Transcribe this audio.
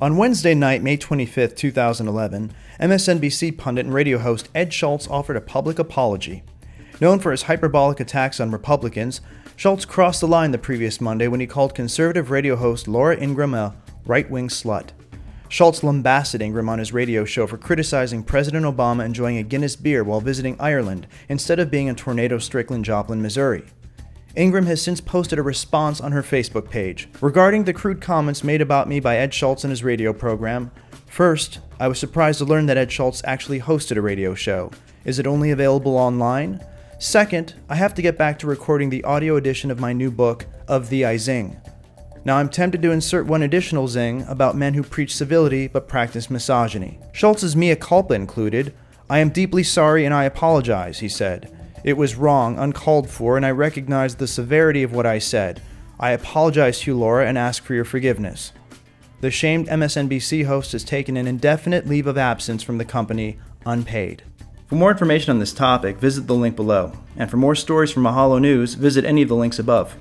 On Wednesday night, May 25, 2011, MSNBC pundit and radio host Ed Schultz offered a public apology. Known for his hyperbolic attacks on Republicans, Schultz crossed the line the previous Monday when he called conservative radio host Laura Ingraham a right wing slut. Schultz lambasted Ingraham on his radio show for criticizing President Obama enjoying a Guinness beer while visiting Ireland instead of being in tornado stricken Joplin, Missouri. Ingraham has since posted a response on her Facebook page regarding the crude comments made about me by Ed Schultz in his radio program. First, I was surprised to learn that Ed Schultz actually hosted a radio show. Is it only available online? Second, I have to get back to recording the audio edition of my new book, Of Thee I Zing. Now I'm tempted to insert one additional zing about men who preach civility but practice misogyny. Schultz's mea culpa included, I am deeply sorry and I apologize, he said. It was wrong, uncalled for, and I recognize the severity of what I said. I apologize to you, Laura, and ask for your forgiveness. The shamed MSNBC host has taken an indefinite leave of absence from the company, unpaid. For more information on this topic, visit the link below. And for more stories from Mahalo News, visit any of the links above.